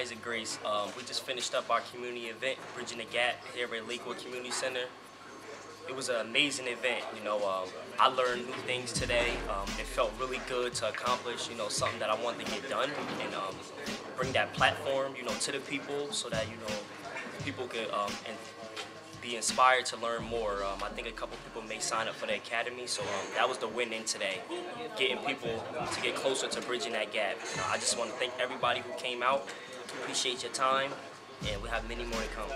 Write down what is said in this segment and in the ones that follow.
Issac Grace. Um, we just finished up our community event, Bridging the Gap, here at Lakewood Community Center. It was an amazing event. You know, um, I learned new things today. Um, it felt really good to accomplish, you know, something that I wanted to get done and um, bring that platform, you know, to the people so that you know people could um, and be inspired to learn more. Um, I think a couple people may sign up for the academy, so um, that was the win in today, getting people to get closer to bridging that gap. I just want to thank everybody who came out. Appreciate your time, and we have many more to come.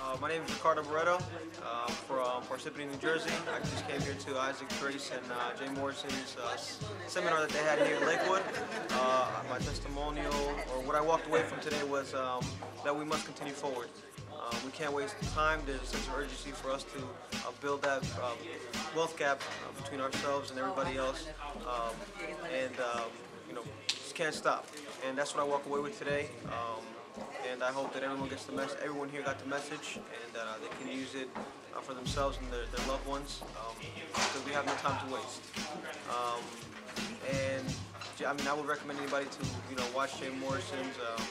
Uh, my name is Ricardo Barreto uh, from Parsippany, New Jersey. I just came here to Issac Grace and uh, Jay Morrison's uh, seminar that they had here in Lakewood. Uh, my testimonial, or what I walked away from today, was um, that we must continue forward. Uh, we can't waste time. There's a sense of urgency for us to uh, build that um, wealth gap uh, between ourselves and everybody else. Um, and, um, you know, just can't stop. And that's what I walk away with today. Um, and I hope that everyone gets the message. Everyone here got the message, and uh, they can use it uh, for themselves and their, their loved ones, um, because we have no time to waste. Um, and I mean, I would recommend anybody to you know watch Jay Morrison's. Um,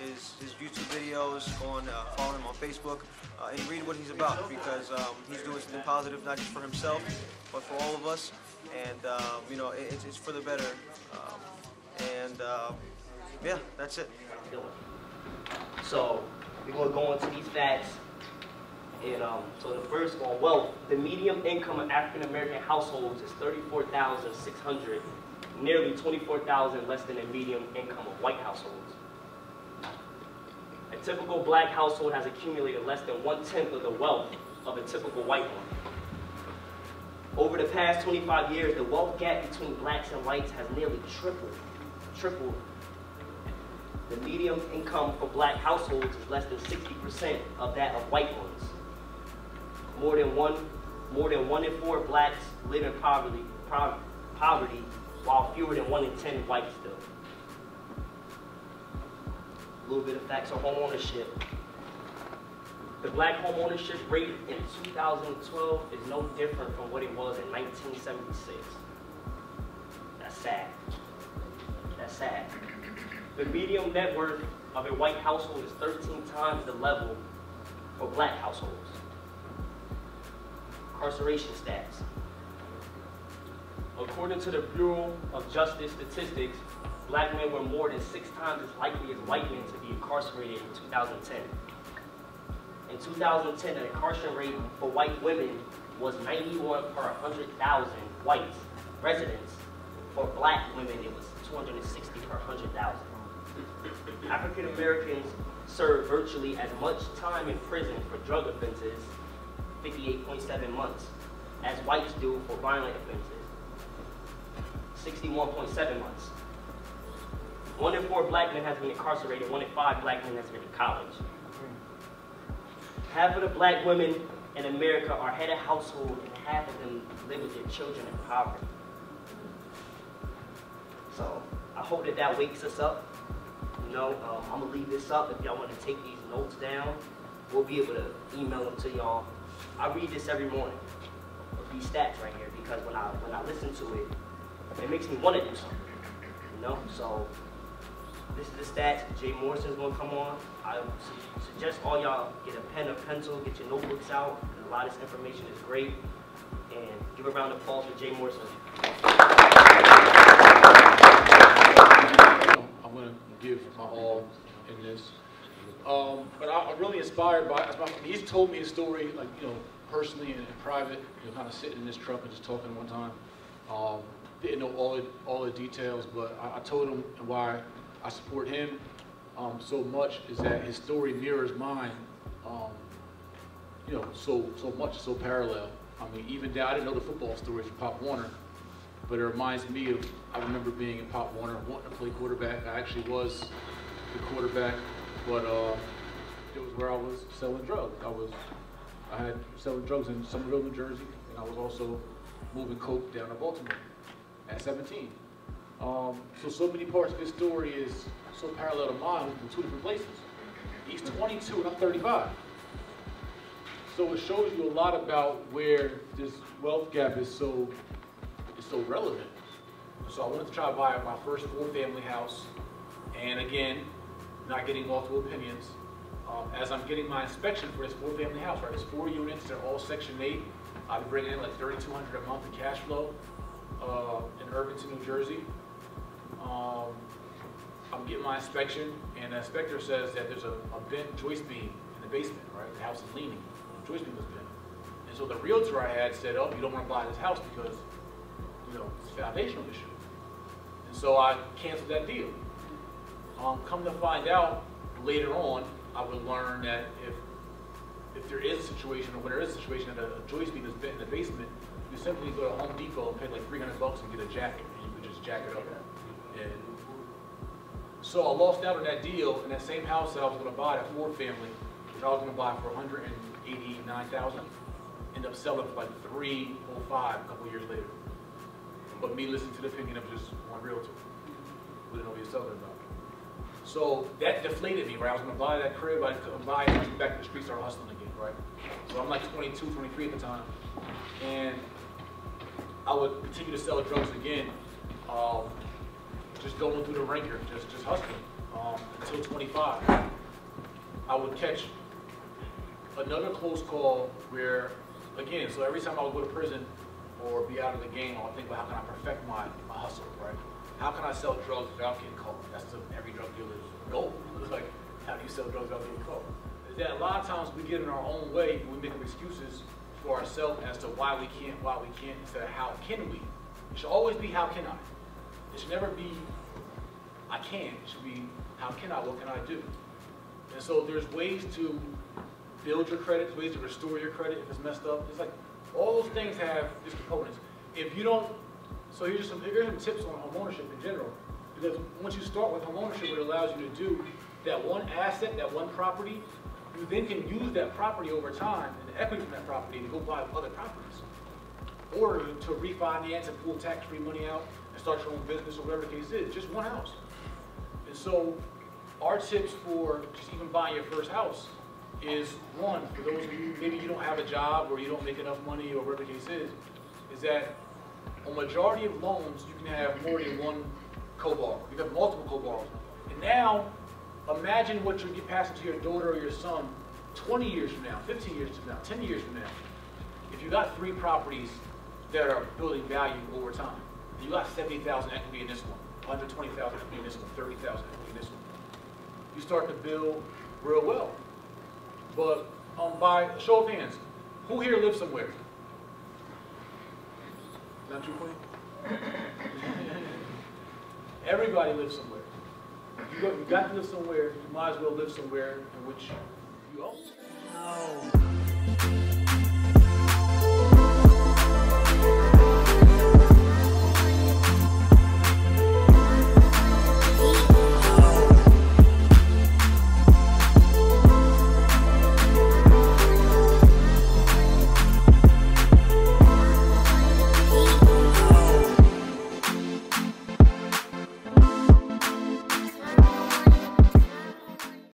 his, his YouTube videos, go on, uh, follow him on Facebook, uh, and read what he's about because um, he's doing something positive not just for himself, but for all of us. And, um, you know, it, it's for the better. And, uh, yeah, that's it. So we're gonna go into these facts. And um, so the first one, wealth. The median income of African American households is 34,600, nearly 24,000 less than the median income of white households. A typical black household has accumulated less than one-tenth of the wealth of a typical white one. Over the past 25 years, the wealth gap between blacks and whites has nearly tripled. Tripled. The median income for black households is less than 60% of that of white ones. More than one, more than one in four blacks live in poverty, poverty, while fewer than one in 10 whites do A little bit of facts on home ownership. The black home ownership rate in 2012 is no different from what it was in 1976. That's sad. Sad. The median net worth of a white household is 13 times the level for black households. Incarceration stats. According to the Bureau of Justice Statistics, black men were more than six times as likely as white men to be incarcerated in 2010. In 2010, the incarceration rate for white women was 91 per 100,000 white residents. For black women, it was 260 per 100,000. African Americans serve virtually as much time in prison for drug offenses, 58.7 months, as whites do for violent offenses, 61.7 months. One in four black men has been incarcerated, one in five black men has been in college. Half of the black women in America are head of household and half of them live with their children in poverty. So I hope that that wakes us up. You know, um, I'm gonna leave this up. If y'all wanna take these notes down, we'll be able to email them to y'all. I read this every morning, these stats right here, because when I when I listen to it, it makes me want to do something. You know, so this is the stats. Jay Morrison's gonna come on. I su suggest all y'all get a pen or pencil, get your notebooks out. A lot of this information is great. And give a round of applause for Jay Morrison. Give my all in this. Um, but I, am really inspired by, he's told me his story, like, you know, personally and in private, you know, kind of sitting in this truck and just talking one time. Um, didn't know all the, all the details, but I, I told him why I support him um, so much is that his story mirrors mine. Um, you know, so so much, so parallel. I mean, even down, I didn't know the football story from Pop Warner, but it reminds me of, I remember being in Pop Warner, wanting to play quarterback. I actually was the quarterback, but uh, it was where I was selling drugs. I was, I had selling drugs in Somerville, New Jersey, and I was also moving coke down to Baltimore at 17. Um, so, so many parts of his story is so parallel to mine in two different places. He's 22 and I'm 35. So it shows you a lot about where this wealth gap is so, so relevant. So I wanted to try to buy my first four family house. And again, not getting multiple opinions. Um, as I'm getting my inspection for this four-family house, right, it's four units, they're all Section 8. I'll be bringing in like 3,200 a month in cash flow uh, in Irvington, New Jersey. Um, I'm getting my inspection, and the inspector says that there's a, a bent joist beam in the basement, right? The house is leaning, the joist beam was bent. And so the realtor I had said, oh, you don't want to buy this house because, you know, it's a foundational issue. And so I canceled that deal. Um, come to find out, later on, I would learn that if if there is a situation, or when there is a situation that a, a beam is bent in the basement, you simply go to Home Depot and pay like 300 bucks and get a jacket, and you can just jack it up. And so I lost out on that deal, and that same house that I was going to buy, that four family, that I was going to buy for 189,000, ended up selling for like 305 a couple years later. But me listening to the opinion of just one realtor, what he was talking about. So that deflated me, right? I was gonna buy that crib, I couldn't buy it, I back to the street, started hustling again, right? So I'm like 22, 23 at the time, and I would continue to sell drugs again, um, just going through the wringer, just just hustling, um, until 25. I would catch another close call where, again, so every time I would go to prison or be out of the game, would think, well, how can I perfect my, my hustle, right? How can I sell drugs without getting caught? That's the, every drug dealer's goal. It's like, how do you sell drugs without getting caught? Is that a lot of times we get in our own way and we make excuses for ourselves as to why we can't, why we can't, instead of how can we. It should always be how can I. It should never be I can. It should be how can I, what can I do? And so there's ways to build your credit, ways to restore your credit if it's messed up. It's like all those things have these components. If you don't so here's some, here's some tips on homeownership in general. Because once you start with homeownership, what it allows you to do, that one asset, that one property, you then can use that property over time and the equity from that property to go buy other properties. Or to refinance and pull tax-free money out and start your own business or whatever the case is, just one house. And so our tips for just even buying your first house is one, for those of you, maybe you don't have a job or you don't make enough money or whatever the case is, is that on majority of loans, you can have more than one co-borrower. You have multiple co-borrowers. And now, imagine what you're passing to your daughter or your son 20 years from now, 15 years from now, 10 years from now. If you got three properties that are building value over time, you got 70,000 equity in this one, 120,000 equity in this one, 30,000 equity in this one. You start to build real well. But um, by show of hands, who here lives somewhere? Not true, Queen? Everybody lives somewhere. You, got, you got to live somewhere, you might as well live somewhere in which you own.